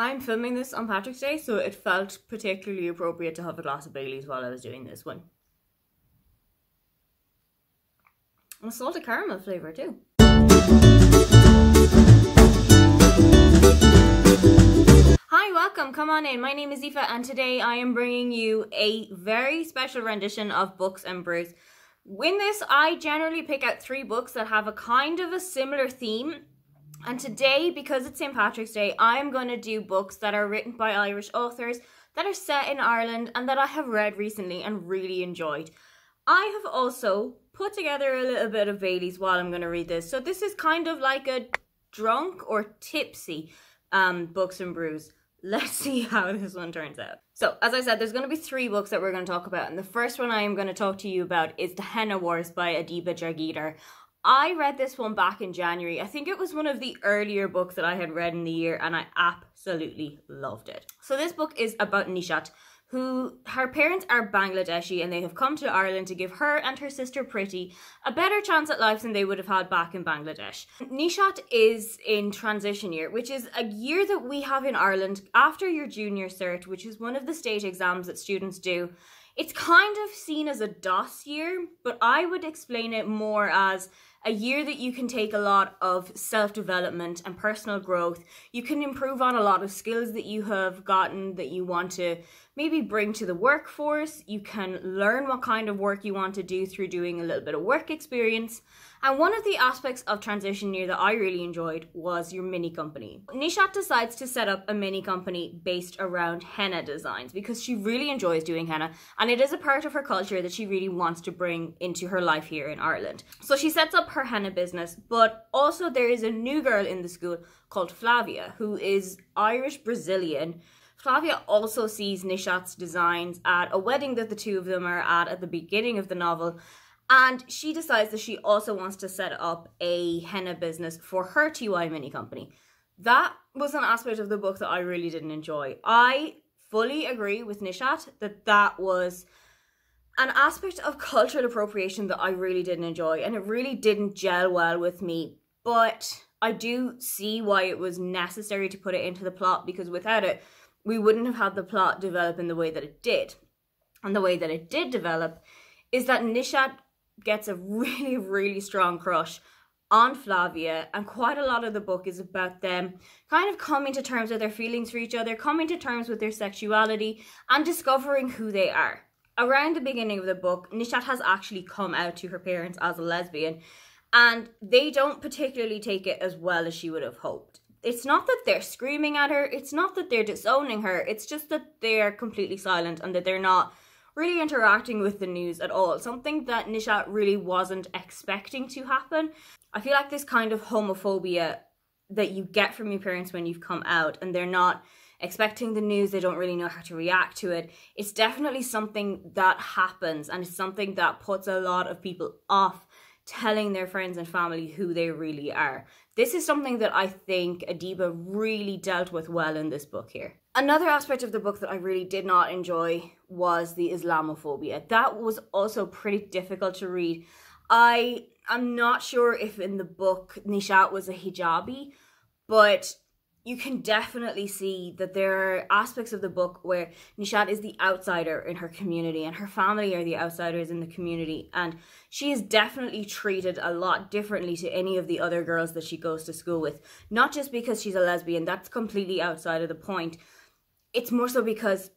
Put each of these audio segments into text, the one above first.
I'm filming this on Patrick's Day, so it felt particularly appropriate to have a glass of Bailey's while I was doing this one. And a salted caramel flavour too. Hi, welcome. Come on in. My name is Aoife, and today I am bringing you a very special rendition of Books and Brews. In this, I generally pick out three books that have a kind of a similar theme. And today, because it's St. Patrick's Day, I'm going to do books that are written by Irish authors that are set in Ireland and that I have read recently and really enjoyed. I have also put together a little bit of Bailey's while I'm going to read this. So this is kind of like a drunk or tipsy um, books and brews. Let's see how this one turns out. So, as I said, there's going to be three books that we're going to talk about. And the first one I am going to talk to you about is The Henna Wars by Adiba Jaigirdar. I read this one back in January. I think it was one of the earlier books that I had read in the year and I absolutely loved it. So this book is about Nishat, who her parents are Bangladeshi and they have come to Ireland to give her and her sister Priti a better chance at life than they would have had back in Bangladesh. Nishat is in transition year, which is a year that we have in Ireland after your junior cert, which is one of the state exams that students do. It's kind of seen as a DOS year, but I would explain it more as a year that you can take a lot of self development and personal growth. You can improve on a lot of skills that you have gotten that you want to maybe bring to the workforce. You can learn what kind of work you want to do through doing a little bit of work experience. And one of the aspects of transition year that I really enjoyed was your mini company. Nishat decides to set up a mini company based around henna designs because she really enjoys doing henna and it is a part of her culture that she really wants to bring into her life here in Ireland. So she sets up her henna business, but also there is a new girl in the school called Flavia who is Irish Brazilian Flavia also sees Nishat's designs at a wedding that the two of them are at at the beginning of the novel, and she decides that she also wants to set up a henna business for her TY mini company. That was an aspect of the book that I really didn't enjoy. I fully agree with Nishat that that was an aspect of cultural appropriation that I really didn't enjoy, and it really didn't gel well with me. But I do see why it was necessary to put it into the plot because without it, we wouldn't have had the plot develop in the way that it did. And the way that it did develop is that Nishat gets a really, really strong crush on Flavia, and quite a lot of the book is about them kind of coming to terms with their feelings for each other, coming to terms with their sexuality, and discovering who they are. Around the beginning of the book, Nishat has actually come out to her parents as a lesbian, and they don't particularly take it as well as she would have hoped it's not that they're screaming at her, it's not that they're disowning her, it's just that they're completely silent and that they're not really interacting with the news at all. Something that Nishat really wasn't expecting to happen. I feel like this kind of homophobia that you get from your parents when you've come out and they're not expecting the news, they don't really know how to react to it. It's definitely something that happens and it's something that puts a lot of people off telling their friends and family who they really are. This is something that I think Adiba really dealt with well in this book here. Another aspect of the book that I really did not enjoy was the Islamophobia. That was also pretty difficult to read. I am not sure if in the book Nishat was a hijabi, but you can definitely see that there are aspects of the book where Nishat is the outsider in her community and her family are the outsiders in the community and she is definitely treated a lot differently to any of the other girls that she goes to school with not just because she's a lesbian that's completely outside of the point it's more so because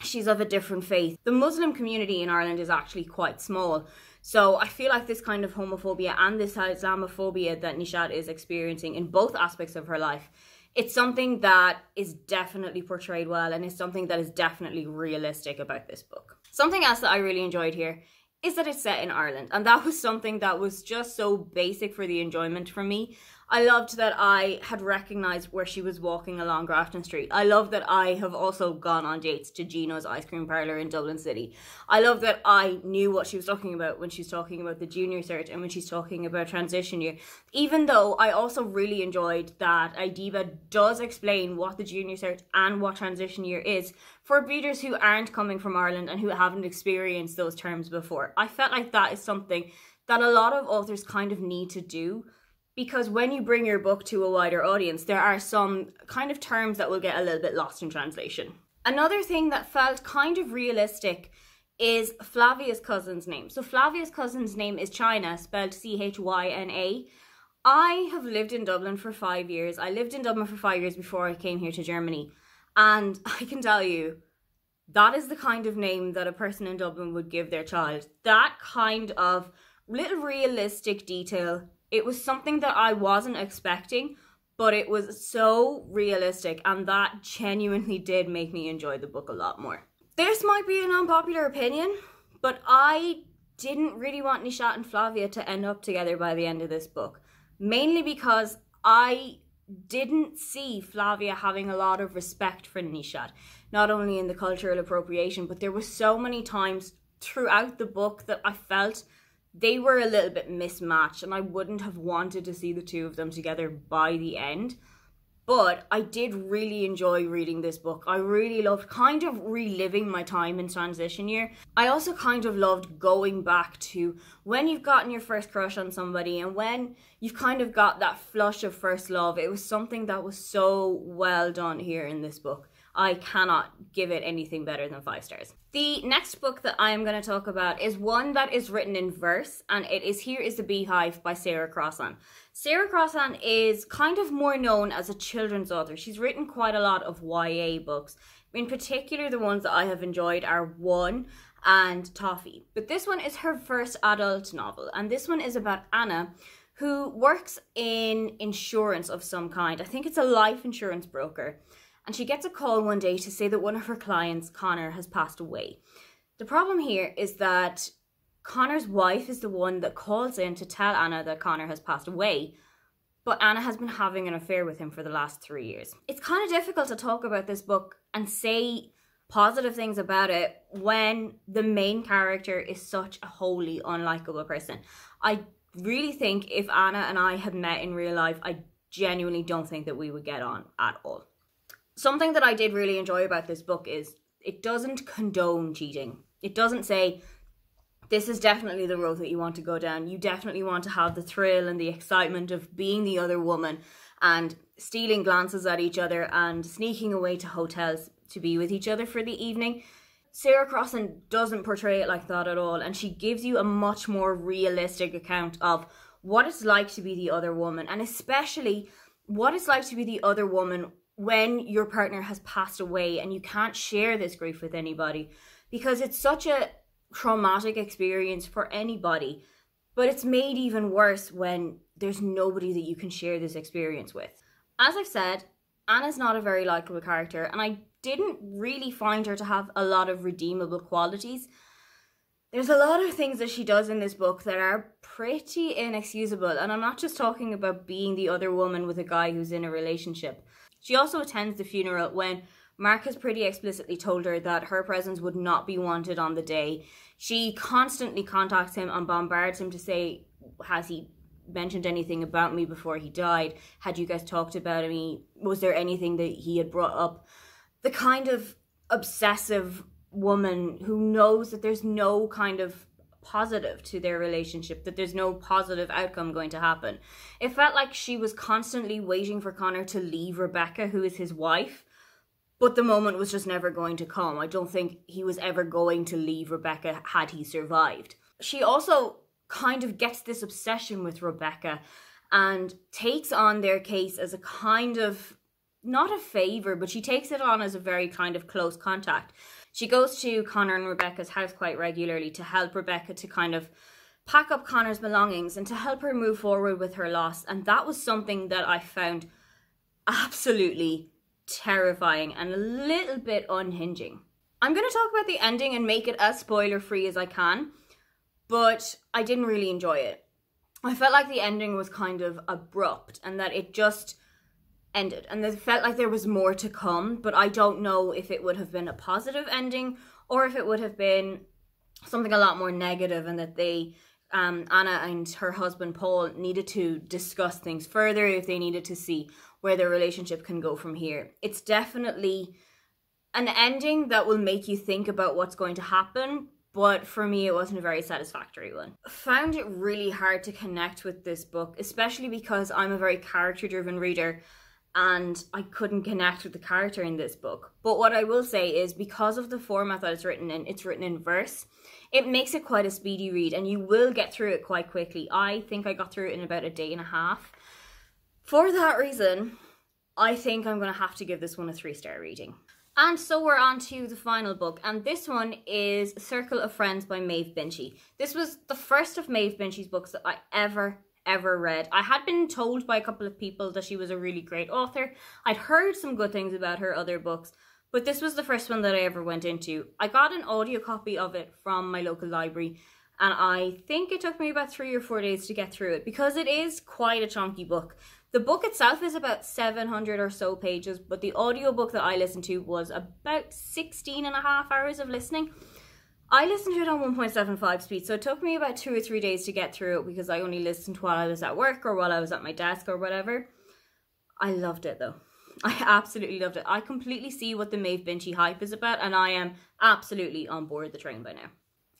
she's of a different faith. The muslim community in Ireland is actually quite small. So I feel like this kind of homophobia and this Islamophobia that Nishat is experiencing in both aspects of her life it's something that is definitely portrayed well and it's something that is definitely realistic about this book. Something else that I really enjoyed here is that it's set in Ireland. And that was something that was just so basic for the enjoyment for me I loved that I had recognized where she was walking along Grafton Street. I love that I have also gone on dates to Gino's ice cream parlor in Dublin City. I love that I knew what she was talking about when she's talking about the junior cert and when she's talking about transition year. Even though I also really enjoyed that Adiba does explain what the junior cert and what transition year is for readers who aren't coming from Ireland and who haven't experienced those terms before. I felt like that is something that a lot of authors kind of need to do because when you bring your book to a wider audience, there are some kind of terms that will get a little bit lost in translation. Another thing that felt kind of realistic is Flavia's cousin's name. So Flavia's cousin's name is China, spelled C H Y N A. I have lived in Dublin for five years. I lived in Dublin for five years before I came here to Germany. And I can tell you, that is the kind of name that a person in Dublin would give their child. That kind of little realistic detail. It was something that I wasn't expecting, but it was so realistic, and that genuinely did make me enjoy the book a lot more. This might be an unpopular opinion, but I didn't really want Nishat and Flavia to end up together by the end of this book. Mainly because I didn't see Flavia having a lot of respect for Nishat, not only in the cultural appropriation, but there were so many times throughout the book that I felt they were a little bit mismatched, and I wouldn't have wanted to see the two of them together by the end. But I did really enjoy reading this book. I really loved kind of reliving my time in transition year. I also kind of loved going back to when you've gotten your first crush on somebody and when you've kind of got that flush of first love. It was something that was so well done here in this book. I cannot give it anything better than five stars. The next book that I am going to talk about is one that is written in verse, and it is Here is the Beehive by Sarah Crossan. Sarah Crossan is kind of more known as a children's author. She's written quite a lot of YA books. In particular, the ones that I have enjoyed are One and Toffee. But this one is her first adult novel, and this one is about Anna, who works in insurance of some kind. I think it's a life insurance broker and she gets a call one day to say that one of her clients, Connor, has passed away. The problem here is that Connor's wife is the one that calls in to tell Anna that Connor has passed away, but Anna has been having an affair with him for the last three years. It's kind of difficult to talk about this book and say positive things about it when the main character is such a wholly unlikable person. I really think if Anna and I had met in real life, I genuinely don't think that we would get on at all something that I did really enjoy about this book is it doesn't condone cheating. It doesn't say this is definitely the road that you want to go down. You definitely want to have the thrill and the excitement of being the other woman and stealing glances at each other and sneaking away to hotels to be with each other for the evening. Sarah Crossan doesn't portray it like that at all, and she gives you a much more realistic account of what it's like to be the other woman, and especially what it's like to be the other woman when your partner has passed away and you can't share this grief with anybody because it's such a traumatic experience for anybody. But it's made even worse when there's nobody that you can share this experience with. As I've said, Anna's not a very likable character, and I didn't really find her to have a lot of redeemable qualities. There's a lot of things that she does in this book that are pretty inexcusable, and I'm not just talking about being the other woman with a guy who's in a relationship. She also attends the funeral when Mark has pretty explicitly told her that her presence would not be wanted on the day. She constantly contacts him and bombards him to say, Has he mentioned anything about me before he died? Had you guys talked about me? Was there anything that he had brought up? The kind of obsessive woman who knows that there's no kind of positive to their relationship, that there's no positive outcome going to happen. It felt like she was constantly waiting for Connor to leave Rebecca, who is his wife, but the moment was just never going to come. I don't think he was ever going to leave Rebecca had he survived. She also kind of gets this obsession with Rebecca and takes on their case as a kind of not a favor, but she takes it on as a very kind of close contact. She goes to Connor and Rebecca's house quite regularly to help Rebecca to kind of pack up Connor's belongings and to help her move forward with her loss. And that was something that I found absolutely terrifying and a little bit unhinging. I'm going to talk about the ending and make it as spoiler free as I can, but I didn't really enjoy it. I felt like the ending was kind of abrupt and that it just ended. And it felt like there was more to come but i don't know if it would have been a positive ending or if it would have been something a lot more negative and that they um, anna and her husband paul needed to discuss things further if they needed to see where their relationship can go from here. It's definitely an ending that will make you think about what's going to happen but for me it wasn't a very satisfactory one. Found it really hard to connect with this book, especially because I'm a very character driven reader and I couldn't connect with the character in this book. But what I will say is because of the format that it's written in, it's written in verse, it makes it quite a speedy read and you will get through it quite quickly. I think I got through it in about a day and a half. For that reason, I think I'm going to have to give this one a three star reading. And so we're on to the final book, and this one is Circle of Friends by Maeve Binchy. This was the first of Maeve Binchy's books that I ever, ever read. I had been told by a couple of people that she was a really great author. I'd heard some good things about her other books, but this was the first one that I ever went into. I got an audio copy of it from my local library, and I think it took me about three or four days to get through it because it is quite a chunky book. The book itself is about 700 or so pages, but the audiobook that I listened to was about 16 and a half hours of listening. I listened to it on 1.75 speed, so it took me about two or three days to get through it because I only listened while I was at work or while I was at my desk or whatever. I loved it though. I absolutely loved it. I completely see what the Maeve Binchy hype is about, and I am absolutely on board the train by now.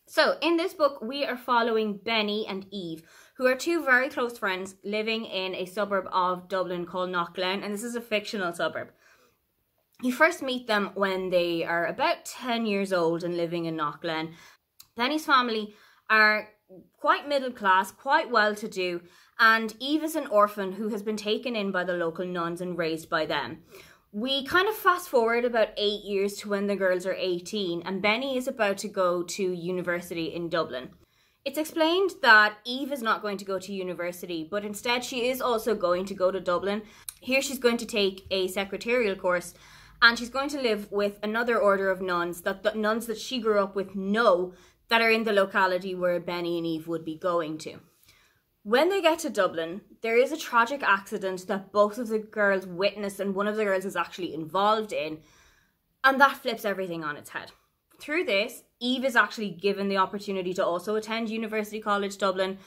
So, in this book, we are following Benny and Eve, who are two very close friends living in a suburb of Dublin called Knockglen, and this is a fictional suburb. You first meet them when they are about 10 years old and living in Knockglen. Benny's family are quite middle class, quite well to do, and Eve is an orphan who has been taken in by the local nuns and raised by them. We kind of fast forward about eight years to when the girls are 18, and Benny is about to go to university in Dublin. It's explained that Eve is not going to go to university, but instead she is also going to go to Dublin. Here she's going to take a secretarial course and she's going to live with another order of nuns that the nuns that she grew up with know that are in the locality where Benny and Eve would be going to. When they get to Dublin, there is a tragic accident that both of the girls witness and one of the girls is actually involved in, and that flips everything on its head. Through this, Eve is actually given the opportunity to also attend University College Dublin,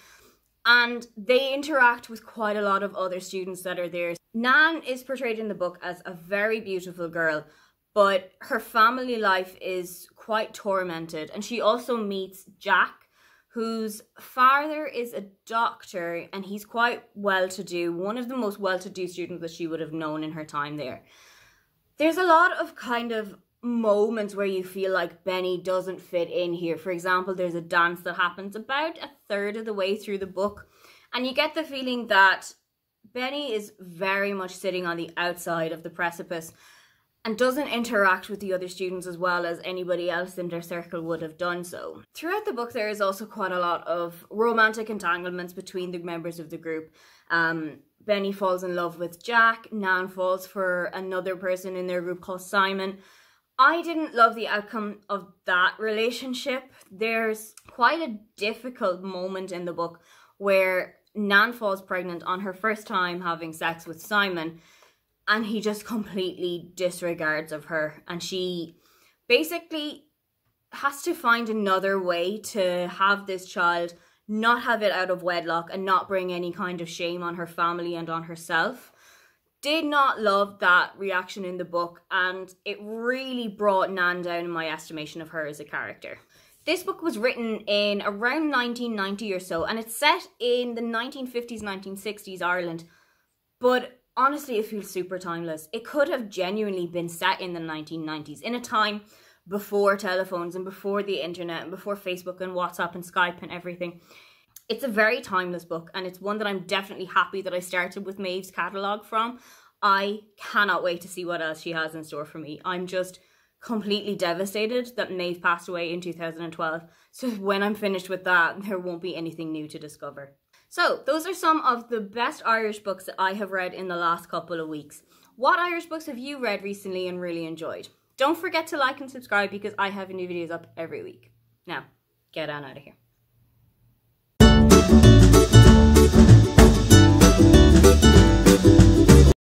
and they interact with quite a lot of other students that are there. Nan is portrayed in the book as a very beautiful girl, but her family life is quite tormented, and she also meets Jack, whose father is a doctor and he's quite well to do, one of the most well to do students that she would have known in her time there. There's a lot of kind of moments where you feel like Benny doesn't fit in here. For example, there's a dance that happens about a third of the way through the book, and you get the feeling that Benny is very much sitting on the outside of the precipice and doesn't interact with the other students as well as anybody else in their circle would have done so. Throughout the book, there is also quite a lot of romantic entanglements between the members of the group. Um, Benny falls in love with Jack, Nan falls for another person in their group called Simon, I didn't love the outcome of that relationship. There's quite a difficult moment in the book where Nan falls pregnant on her first time having sex with Simon and he just completely disregards of her and she basically has to find another way to have this child not have it out of wedlock and not bring any kind of shame on her family and on herself did not love that reaction in the book, and it really brought Nan down in my estimation of her as a character. This book was written in around 1990 or so, and it's set in the 1950s, 1960s Ireland. But honestly, it feels super timeless. It could have genuinely been set in the 1990s, in a time before telephones and before the internet and before Facebook and WhatsApp and Skype and everything. It's a very timeless book and it's one that I'm definitely happy that I started with Maeve's catalogue from. I cannot wait to see what else she has in store for me. I'm just completely devastated that Maeve passed away in 2012. So when I'm finished with that, there won't be anything new to discover. So those are some of the best Irish books that I have read in the last couple of weeks. What Irish books have you read recently and really enjoyed? Don't forget to like and subscribe because I have new videos up every week. Now, get on out of here.